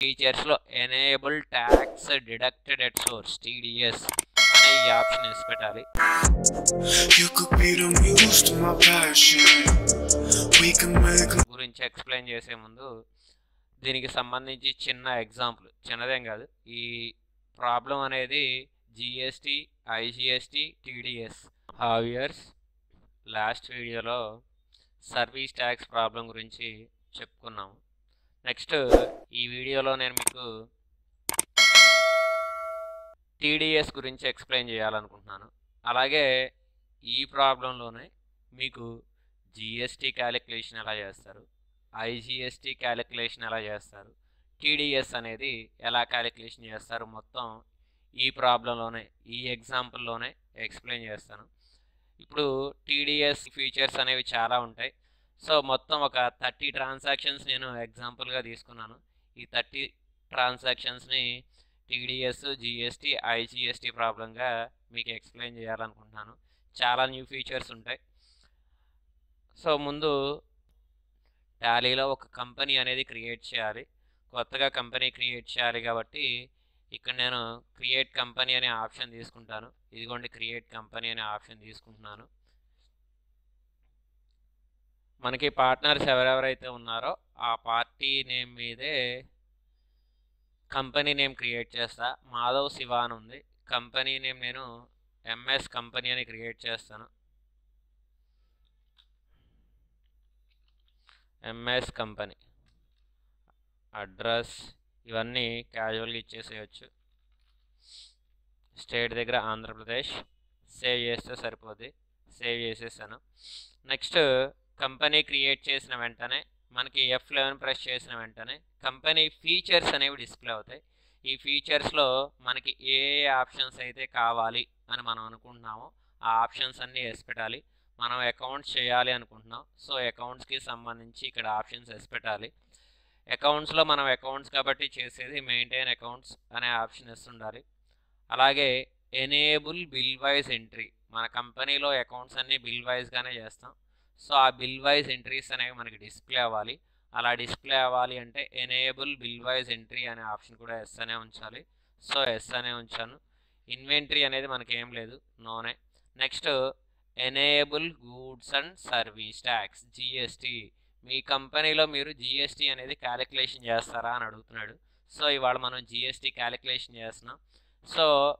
ఫీచర్స్లో enable tax deducted at source TDS అనే ఈ option వేసి పెట్టాలి గురించి ఎక్స్ప్లెయిన్ చేసే ముందు దీనికి సంబంధించి చిన్న ఎగ్జాంపుల్ చిన్నదేం కాదు. ఈ ప్రాబ్లం అనేది జిఎస్టి ఐజిఎస్టి టీడీఎస్ హావియర్స్ లాస్ట్ వీడియోలో సర్వీస్ ట్యాక్స్ ప్రాబ్లం గురించి చెప్పుకున్నాము. నెక్స్ట్ ఈ వీడియోలో నేను మీకు టీడీఎస్ గురించి ఎక్స్ప్లెయిన్ చేయాలనుకుంటున్నాను. అలాగే ఈ ప్రాబ్లంలోనే మీకు జిఎస్టీ క్యాలిక్యులేషన్ ఎలా చేస్తారు? ఐజిఎస్టీ క్యాలిక్యులేషన్ ఎలా చేస్తారు? టీడీఎస్ అనేది ఎలా క్యాలిక్యులేషన్ చేస్తారు? మొత్తం ఈ ప్రాబ్లంలోనే ఈ ఎగ్జాంపుల్లోనే ఎక్స్ప్లెయిన్ చేస్తాను. ఇప్పుడు టీడీఎస్ ఫీచర్స్ అనేవి చాలా ఉంటాయి. సో మొత్తం ఒక థర్టీ ట్రాన్సాక్షన్స్ నేను ఎగ్జాంపుల్గా తీసుకున్నాను. ఈ థర్టీ ట్రాన్సాక్షన్స్ని టీడీఎస్ జిఎస్టీ ఐజిఎస్టీ ప్రాబ్లంగా మీకు ఎక్స్ప్లెయిన్ చేయాలనుకుంటున్నాను. చాలా న్యూ ఫీచర్స్ ఉంటాయి. సో ముందు టాలీలో ఒక కంపెనీ అనేది క్రియేట్ చేయాలి. కొత్తగా కంపెనీ క్రియేట్ చేయాలి కాబట్టి ఇక్కడ నేను క్రియేట్ కంపెనీ అనే ఆప్షన్ తీసుకుంటాను. ఇదిగోండి క్రియేట్ కంపెనీ అనే ఆప్షన్ తీసుకుంటున్నాను. మనకి పార్ట్నర్స్ ఎవరెవరైతే ఉన్నారో ఆ పార్టీ నేమ్ మీదే కంపెనీ నేమ్ క్రియేట్ చేస్తా. మాధవ్ శివ అని ఉంది. కంపెనీ నేమ్ నేను ఎంఎస్ కంపెనీ అని క్రియేట్ చేస్తాను. MS company. అడ్రస్ ఇవన్నీ క్యాజువల్గా ఇచ్చేసేయచ్చు. స్టేట్ దగ్గర ఆంధ్రప్రదేశ్. సేవ్ చేస్తే సరిపోద్ది. సేవ్ చేసేసాను నెక్స్ట్ కంపెనీ క్రియేట్ చేసిన వెంటనే మనకి ఎఫ్ లెవెన్ ప్రెస్ చేసిన వెంటనే కంపెనీ ఫీచర్స్ అనేవి డిస్ప్లే అవుతాయి. ఈ ఫీచర్స్లో మనకి ఏ ఏ ఆప్షన్స్ అయితే కావాలి అని మనం అనుకుంటున్నామో ఆ ఆప్షన్స్ అన్నీ వేసి పెట్టాలి. మనం అకౌంట్స్ చేయాలి అనుకుంటున్నాం. సో అకౌంట్స్కి సంబంధించి ఇక్కడ ఆప్షన్స్ వేసి పెట్టాలి. అకౌంట్స్లో మనం అకౌంట్స్ కాబట్టి చేసేది మెయింటైన్ అకౌంట్స్ అనే ఆప్షన్ ఇస్తుండాలి అలాగే ఎనేబుల్ బిల్ వైజ్ ఎంట్రీ. మన కంపెనీలో అకౌంట్స్ అన్నీ బిల్ వైజ్గానే చేస్తాం. సో ఆ బిల్ వైజ్ ఎంట్రీస్ అనేవి మనకి డిస్ప్లే అవ్వాలి. అలా డిస్ప్లే అవ్వాలి అంటే ఎనేబుల్ బిల్ వైజ్ ఎంట్రీ అనే ఆప్షన్ కూడా ఎస్ అనే ఉంచాలి. సో ఎస్ అనే ఉంచాను. ఇన్వెంటరీ అనేది మనకి ఏం లేదు Noney. Next enable goods and service tax GST. మీ కంపెనీలో మీరు జిఎస్టీ అనేది క్యాలిక్యులేషన్ చేస్తారా అని అడుగుతున్నాడు. సో ఇవాళ మనం జిఎస్టీ క్యాలిక్యులేషన్ చేస్తున్నాం. సో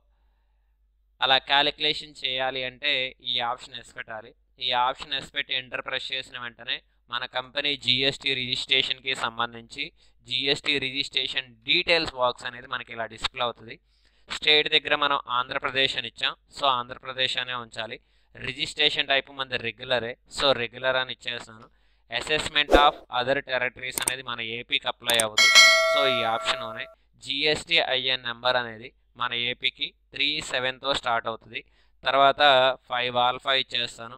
అలా క్యాలిక్యులేషన్ చేయాలి అంటే ఈ ఆప్షన్ ఎస్ పెట్టాలి. ఈ ఆప్షన్ ఎస్ పెట్టి ఎంటర్ ప్రెస్ చేసిన వెంటనే మన కంపెనీ జిఎస్టీ రిజిస్ట్రేషన్కి సంబంధించి జిఎస్టీ రిజిస్ట్రేషన్ డీటెయిల్స్ బాక్స్ అనేది మనకి ఇలా డిస్ప్లే అవుతుంది. స్టేట్ దగ్గర మనం ఆంధ్రప్రదేశ్ అని ఇచ్చాం. సో ఆంధ్రప్రదేశ్ అనే ఉంచాలి. రిజిస్ట్రేషన్ టైప్ మనది రెగ్యులరే సో రెగ్యులర్ అని ఇచ్చేస్తాను. అసెస్మెంట్ ఆఫ్ అదర్ టెరిటరీస్ అనేది మన ఏపీకి అప్లై అవ్వదు. సో ఈ ఆప్షన్ జిఎస్టీ ఐఎన్ నెంబర్ అనేది మన ఏపీకి త్రీ సెవెన్తో స్టార్ట్ అవుతుంది. తర్వాత ఫైవ్ ఆల్ఫా ఇచ్చేస్తాను.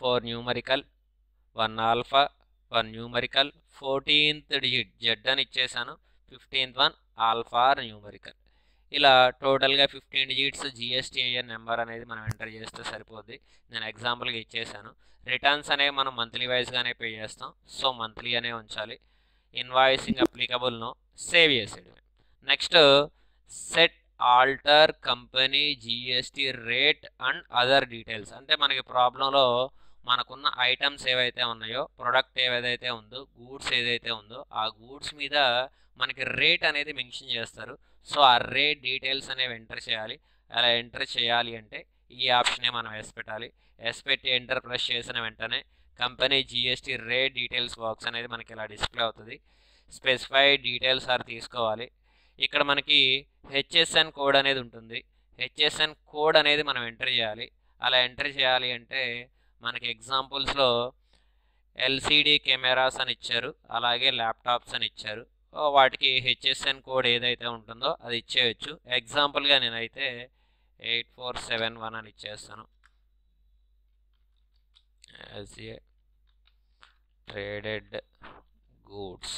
Four numerical one alpha one numerical fourteenth digit Z అని ఇచ్చేసాను ఫిఫ్టీన్త్ వన్ ఆల్ఫా న్యూమరికల్. ఇలా టోటల్గా ఫిఫ్టీన్ డిజిట్స్ జిఎస్టీఐఎన్ నెంబర్ అనేది మనం ఎంటర్ చేస్తే సరిపోద్ది. నేను ఎగ్జాంపుల్గా ఇచ్చేసాను. రిటర్న్స్ అనేవి మనం మంత్లీ వైజ్గానే పే చేస్తాం. సో మంత్లీ అనే ఉంచాలి. ఇన్వాయిసింగ్ అప్లికబుల్ను సేవ్ చేసేది next set alter company GST rate and other details. అంటే మనకి ప్రాబ్లంలో మనకున్న ఐటమ్స్ ఏవైతే ఉన్నాయో ప్రొడక్ట్ ఏదైతే ఉందో గూడ్స్ ఏదైతే ఉందో ఆ గూడ్స్ మీద మనకి రేట్ అనేది మెన్షన్ చేస్తారు. సో ఆ రేట్ డీటెయిల్స్ అనేవి ఎంటర్ చేయాలి. అలా ఎంటర్ చేయాలి అంటే ఈ ఆప్షనే మనం వేసి పెట్టాలి. ఎస్ పెట్టి ఎంటర్ ప్రెస్ చేసిన వెంటనే company GST rate details box అనేది మనకి ఇలా డిస్ప్లే అవుతుంది. స్పెసిఫైడ్ డీటెయిల్స్ ఆర్ తీసుకోవాలి. ఇక్కడ మనకి హెచ్ఎస్ఎన్ కోడ్ అనేది ఉంటుంది. హెచ్ఎస్ఎన్ కోడ్ అనేది మనం ఎంటర్ చేయాలి. అలా ఎంటర్ చేయాలి అంటే మనకి ఎగ్జాంపుల్స్లో ఎల్సిడి కెమెరాస్ అని ఇచ్చారు అలాగే ల్యాప్టాప్స్ అని ఇచ్చారు. వాటికి హెచ్ఎస్ఎన్ కోడ్ ఏదైతే ఉంటుందో అది ఇచ్చేయచ్చు. ఎగ్జాంపుల్గా నేనైతే ఎయిట్ ఫోర్ సెవెన్ వన్ అని ఇచ్చేస్తాను. ఎస్ఏ ట్రేడెడ్ గూడ్స్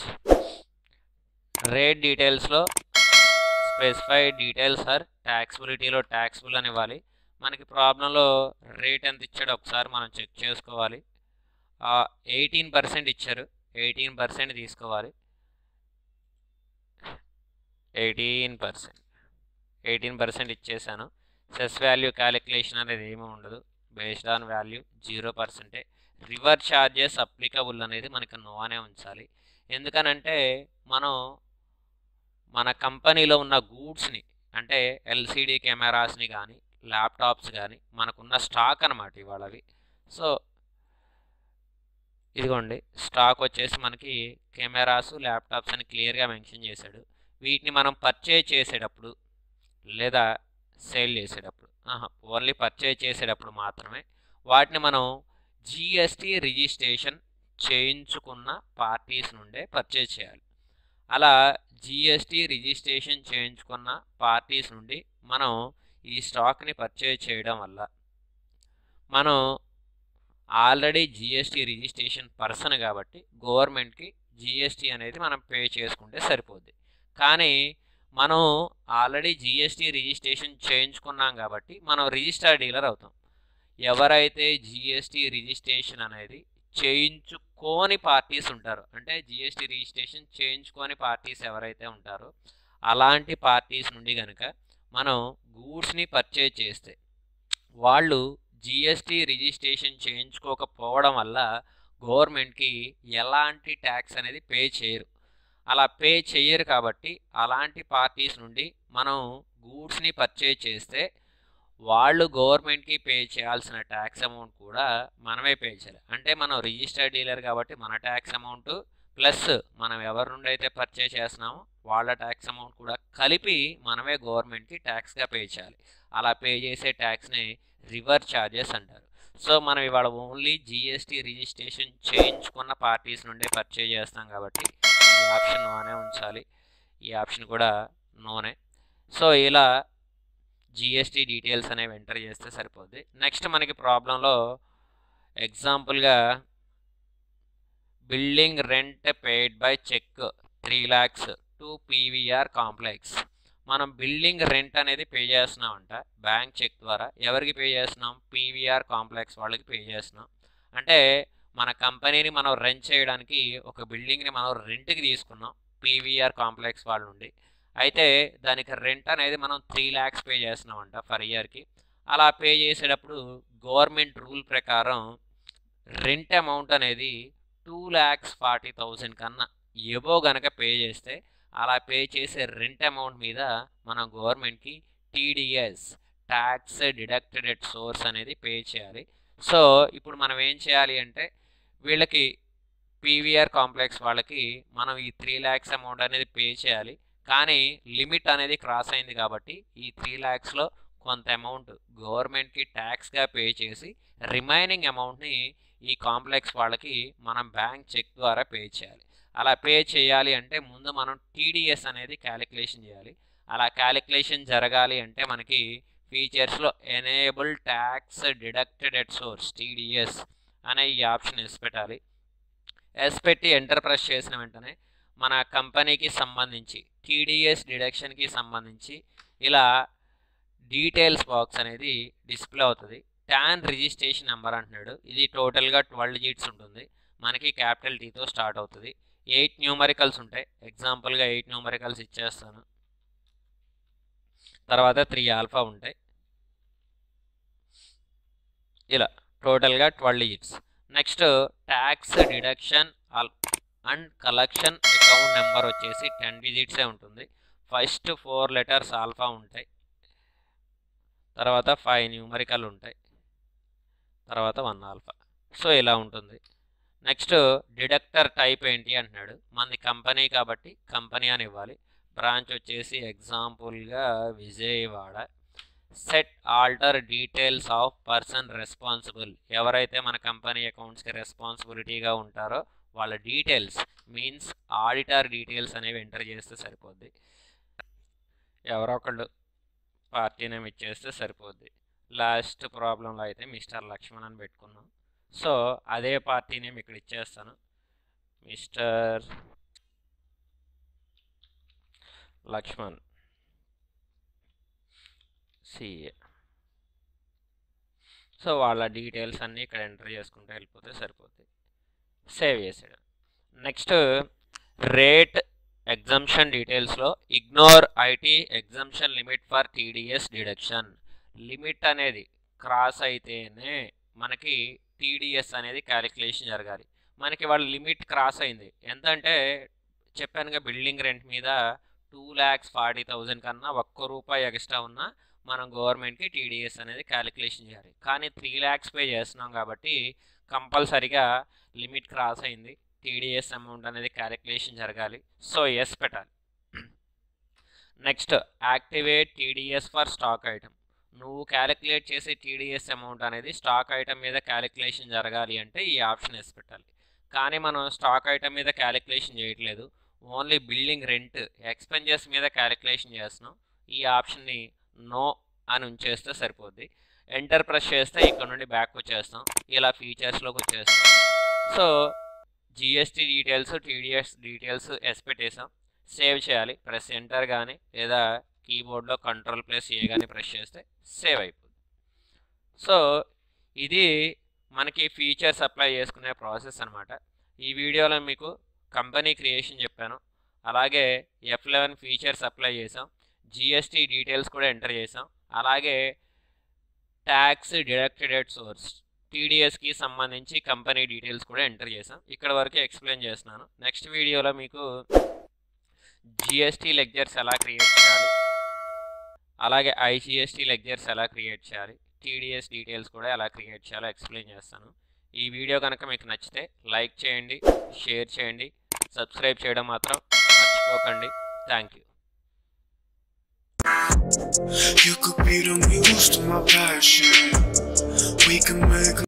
రేట్ డీటెయిల్స్లో స్పెసిఫైడ్ డీటెయిల్స్ సార్ ట్యాక్సిబిలిటీలో ట్యాక్సిబుల్ అని ఇవ్వాలి. మనకి ప్రాబ్లంలో రేట్ ఎంత ఇచ్చాడో ఒకసారి మనం చెక్ చేసుకోవాలి. ఎయిటీన్ పర్సెంట్ ఇచ్చారు. ఎయిటీన్ పర్సెంట్ తీసుకోవాలి. Eighteen percent. ఎయిటీన్ పర్సెంట్ ఇచ్చేసాను. సెస్ వాల్యూ క్యాలిక్యులేషన్ అనేది ఏమీ ఉండదు. బేస్డ్ ఆన్ వాల్యూ జీరో పర్సెంటే. రివర్ ఛార్జెస్ అప్లికబుల్ అనేది మనకి నోనే ఉంచాలి. ఎందుకనంటే మనం మన కంపెనీలో ఉన్న గూడ్స్ని అంటే ఎల్సిడి కెమెరాస్ని కానీ ల్యాప్టాప్స్ కానీ మనకున్న స్టాక్ అనమాట ఇవాళవి. సో ఇదిగోండి స్టాక్ వచ్చేసి మనకి కెమెరాస్ ల్యాప్టాప్స్ అని క్లియర్గా మెన్షన్ చేశాడు. వీటిని మనం పర్చేజ్ చేసేటప్పుడు లేదా సేల్ చేసేటప్పుడు ఓన్లీ పర్చేజ్ చేసేటప్పుడు మాత్రమే వాటిని మనం జిఎస్టీ రిజిస్ట్రేషన్ చేయించుకున్న పార్టీస్ నుండే పర్చేజ్ చేయాలి. అలా జిఎస్టీ రిజిస్ట్రేషన్ చేయించుకున్న పార్టీస్ నుండి మనం ఈ స్టాక్ని పర్చేజ్ చేయడం వల్ల మనం ఆల్రెడీ జిఎస్టీ రిజిస్ట్రేషన్ పర్సన్ కాబట్టి గవర్నమెంట్కి జిఎస్టీ అనేది మనం పే చేసుకుంటే సరిపోద్ది. కానీ మనం ఆల్రెడీ జిఎస్టీ రిజిస్ట్రేషన్ చేయించుకున్నాం కాబట్టి మనం రిజిస్టర్ డీలర్ అవుతాం. ఎవరైతే జిఎస్టీ రిజిస్ట్రేషన్ అనేది చేయించుకోని పార్టీస్ ఉంటారు అంటే జిఎస్టీ రిజిస్ట్రేషన్ చేయించుకోని పార్టీస్ ఎవరైతే ఉంటారో అలాంటి పార్టీస్ నుండి కనుక మనం గూడ్స్ని పర్చేజ్ చేస్తే. వాళ్ళు జిఎస్టీ రిజిస్ట్రేషన్ చేయించుకోకపోవడం వల్ల గవర్నమెంట్కి ఎలాంటి ట్యాక్స్ అనేది పే చేయరు. అలా పే చేయరు కాబట్టి అలాంటి పార్టీస్ నుండి మనం గూడ్స్ని పర్చేజ్ చేస్తే వాళ్ళు గవర్నమెంట్కి పే చేయాల్సిన ట్యాక్స్ అమౌంట్ కూడా మనమే పే చేయాలి. అంటే మనం రిజిస్టర్డ్ డీలర్ కాబట్టి మన ట్యాక్స్ అమౌంట్ ప్లస్ మనం ఎవరి నుండి అయితే పర్చేజ్ చేస్తున్నామో వాళ్ళ ట్యాక్స్ అమౌంట్ కూడా కలిపి మనమే గవర్నమెంట్కి ట్యాక్స్గా పే చేయాలి. అలా పే చేసే ట్యాక్స్ని రివర్ ఛార్జెస్ అంటారు. సో మనం ఇవాళ ఓన్లీ జిఎస్టీ రిజిస్ట్రేషన్ చేయించుకున్న పార్టీస్ నుండే పర్చేజ్ చేస్తాం కాబట్టి ఈ ఆప్షన్ నోనే ఉంచాలి. ఈ ఆప్షన్ కూడా నోనే. సో ఇలా జిఎస్టీ డీటెయిల్స్ అనేవి ఎంటర్ చేస్తే సరిపోద్ది. నెక్స్ట్ మనకి ప్రాబ్లంలో ఎగ్జాంపుల్గా building rent paid by cheque three lakhs. To PVR complex. మనం బిల్డింగ్ రెంట్ అనేది పే చేస్తున్నామంట. బ్యాంక్ చెక్ ద్వారా. ఎవరికి పే చేస్తున్నాం? పీవీఆర్ కాంప్లెక్స్ వాళ్ళకి పే చేస్తున్నాం. అంటే మన కంపెనీని మనం రెంట్ చేయడానికి ఒక బిల్డింగ్ని మనం రెంట్కి తీసుకున్నాం. పీవీఆర్ కాంప్లెక్స్ వాళ్ళ నుండి అయితే దానికి రెంట్ అనేది మనం త్రీ ల్యాక్స్ పే చేస్తున్నామంట ఫర్ ఇయర్కి. అలా పే చేసేటప్పుడు గవర్నమెంట్ రూల్ ప్రకారం రెంట్ అమౌంట్ అనేది టూ ల్యాక్స్ ఫార్టీ థౌజండ్ కన్నా ఎబో గనక పే చేస్తే అలా పే చేసే రెంట్ అమౌంట్ మీద మనం గవర్నమెంట్కి TDS tax deducted at source అనేది పే చేయాలి. సో ఇప్పుడు మనం ఏం చేయాలి అంటే వీళ్ళకి పీవీఆర్ కాంప్లెక్స్ వాళ్ళకి మనం ఈ త్రీ ల్యాక్స్ అమౌంట్ అనేది పే చేయాలి. కానీ లిమిట్ అనేది క్రాస్ అయింది కాబట్టి ఈ త్రీ ల్యాక్స్లో కొంత అమౌంట్ గవర్నమెంట్కి ట్యాక్స్గా పే చేసి రిమైనింగ్ అమౌంట్ని ఈ కాంప్లెక్స్ వాళ్ళకి మనం బ్యాంక్ చెక్ ద్వారా పే చేయాలి. అలా పే చేయాలి అంటే ముందు మనం టీడీఎస్ అనేది క్యాలిక్యులేషన్ చేయాలి. అలా క్యాలిక్యులేషన్ జరగాలి అంటే మనకి ఫీచర్స్లో enable tax deducted at source TDS అనే ఈ ఆప్షన్ ఎస్ పెట్టాలి. ఎస్ పెట్టి ఎంటర్ ప్రెస్ చేసిన వెంటనే మన కంపెనీకి సంబంధించి టీడీఎస్ డిడక్షన్కి సంబంధించి ఇలా డీటెయిల్స్ బాక్స్ అనేది డిస్ప్లే అవుతుంది. ట్యాన్ రిజిస్ట్రేషన్ నెంబర్ అంటున్నాడు. ఇది టోటల్గా ట్వెల్వ్ జీట్స్ ఉంటుంది. మనకి క్యాపిటల్ టీతో స్టార్ట్ అవుతుంది. ఎయిట్ న్యూమరికల్స్ ఉంటాయి. ఎగ్జాంపుల్గా ఎయిట్ న్యూమరికల్స్ ఇచ్చేస్తాను. తర్వాత త్రీ ఆల్ఫా ఉంటాయి. ఇలా టోటల్గా twelve years. Next tax deduction and collection account number వచ్చేసి టెన్ డిజిట్సే ఉంటుంది. ఫస్ట్ ఫోర్ లెటర్స్ ఆల్ఫా ఉంటాయి. తర్వాత ఫైవ్ న్యూమరికల్ ఉంటాయి. తర్వాత వన్ ఆల్ఫా. సో ఇలా ఉంటుంది. నెక్స్ట్ డిడక్టర్ టైప్ ఏంటి అంటున్నాడు. మనది కంపెనీ కాబట్టి కంపెనీ అని ఇవ్వాలి. బ్రాంచ్ వచ్చేసి ఎగ్జాంపుల్గా Vijayawada. Set alter details of person responsible. ఎవరైతే మన కంపెనీ అకౌంట్స్కి రెస్పాన్సిబిలిటీగా ఉంటారో వాళ్ళ డీటెయిల్స్ మీన్స్ ఆడిటర్ డీటెయిల్స్ అనేవి ఎంటర్ చేస్తే సరిపోద్ది. ఎవరో ఒకళ్ళు పార్టీ నేమ్ ఇచ్చేస్తే సరిపోద్ది. లాస్ట్ ప్రాబ్లంలో అయితే మిస్టర్ లక్ష్మణ్ అని పెట్టుకున్నాం. సో అదే పార్టీ నేమ్ ఇక్కడ ఇచ్చేస్తాను మిస్టర్ లక్ష్మణ్. సిఏ. సో వాళ్ళ డీటెయిల్స్ అన్నీ ఇక్కడ ఎంటర్ చేసుకుంటూ వెళ్ళిపోతే సరిపోతుంది సేవ్ చేసాడు next rate exemption డీటెయిల్స్లో ignore IT exemption limit for TDS deduction. Limit అనేది క్రాస్ అయితేనే మనకి టీడీఎస్ అనేది క్యాలిక్యులేషన్ జరగాలి. మనకి వాళ్ళ లిమిట్ క్రాస్ అయింది. ఎంత అంటే చెప్పానుగా బిల్డింగ్ రెంట్ మీద టూ ల్యాక్స్ ఫార్టీ థౌజండ్ కన్నా ఒక్క రూపాయి ఎక్స్ట్రా ఉన్నా మనం గవర్నమెంట్కి టీడీఎస్ అనేది క్యాలిక్యులేషన్ చేయాలి. కానీ త్రీ ల్యాక్స్ పే చేస్తున్నాం కాబట్టి కంపల్సరిగా లిమిట్ క్రాస్ అయింది. టీడీఎస్ అమౌంట్ అనేది క్యాలిక్యులేషన్ జరగాలి. సో ఎస్ పెట్టాలి. Next activate TDS for stock item. నువ్వు క్యాలిక్యులేట్ చేసే టీడీఎస్ అమౌంట్ అనేది స్టాక్ ఐటమ్ మీద క్యాలిక్యులేషన్ జరగాలి అంటే ఈ ఆప్షన్ వేసి పెట్టాలి. కానీ మనం స్టాక్ ఐటమ్ మీద క్యాలిక్యులేషన్ చేయట్లేదు. ఓన్లీ బిల్డింగ్ రెంట్ ఎక్స్పెన్సెస్ మీద క్యాలిక్యులేషన్ చేస్తున్నాం. ఈ ఆప్షన్ని నో అని ఉంచేస్తే సరిపోద్ది. ఎంటర్ ప్రెస్ చేస్తే ఇక్కడ నుండి బ్యాక్ వచ్చేస్తాం. ఇలా ఫీచర్స్లోకి వచ్చేస్తాం. So GST details TDS details yes పెట్టేసాం సేవ్ చేయాలి. ప్రెస్ ఎంటర్ కానీ లేదా కీబోర్డ్లో కంట్రోల్ ప్లస్ ఏ కానీ ప్రెస్ చేస్తే సేవ్ అయిపోతుంది సో ఇది మనకి ఫీచర్స్ అప్లై చేసుకునే ప్రాసెస్ అనమాట ఈ వీడియోలో మీకు కంపెనీ క్రియేషన్ చెప్పాను. అలాగే ఎఫ్ లెవెన్ ఫీచర్స్ అప్లై చేసాం జిఎస్టీ డీటెయిల్స్ కూడా ఎంటర్ చేసాం అలాగే ట్యాక్స్ డిడక్టెడ్ ఎట్ సోర్స్ టీడీఎస్కి సంబంధించి కంపెనీ డీటెయిల్స్ కూడా ఎంటర్ చేసాం ఇక్కడ వరకు ఎక్స్ప్లెయిన్ చేస్తున్నాను. నెక్స్ట్ వీడియోలో మీకు జిఎస్టీ లెక్చర్స్ ఎలా క్రియేట్ చేయాలి అలాగే ఐసీఎస్టీ లెక్చర్స్ ఎలా క్రియేట్ చేయాలి టీడీఎస్ డీటెయిల్స్ కూడా ఎలా క్రియేట్ చేయాలో ఎక్స్ప్లెయిన్ చేస్తాను. ఈ వీడియో కనుక మీకు నచ్చితే లైక్ చేయండి షేర్ చేయండి సబ్స్క్రైబ్ చేయడం మాత్రం మర్చిపోకండి. Thank you. You could be the muse to my passion. We can make